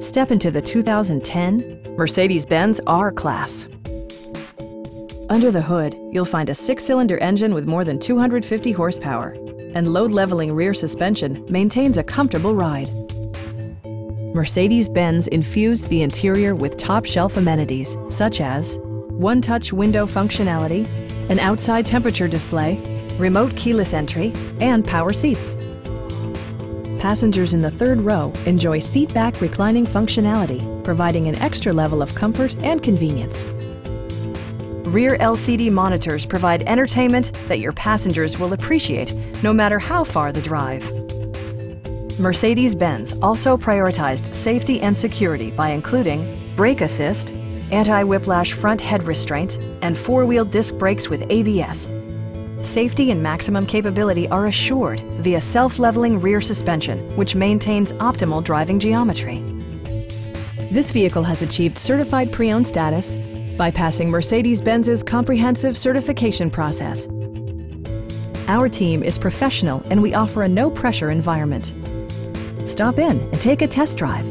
Step into the 2010 Mercedes-Benz R-Class. Under the hood, you'll find a six-cylinder engine with more than 250 horsepower, and load-leveling rear suspension maintains a comfortable ride. Mercedes-Benz infused the interior with top-shelf amenities such as one-touch window functionality, an outside temperature display, remote keyless entry, and power seats. Passengers in the third row enjoy seat-back reclining functionality, providing an extra level of comfort and convenience. Rear LCD monitors provide entertainment that your passengers will appreciate no matter how far the drive. Mercedes-Benz also prioritized safety and security by including brake assist, anti-whiplash front head restraints, and four-wheel disc brakes with ABS. Safety and maximum capability are assured via self-leveling rear suspension, which maintains optimal driving geometry. This vehicle has achieved certified pre-owned status by passing Mercedes-Benz's comprehensive certification process. Our team is professional and we offer a no-pressure environment. Stop in and take a test drive.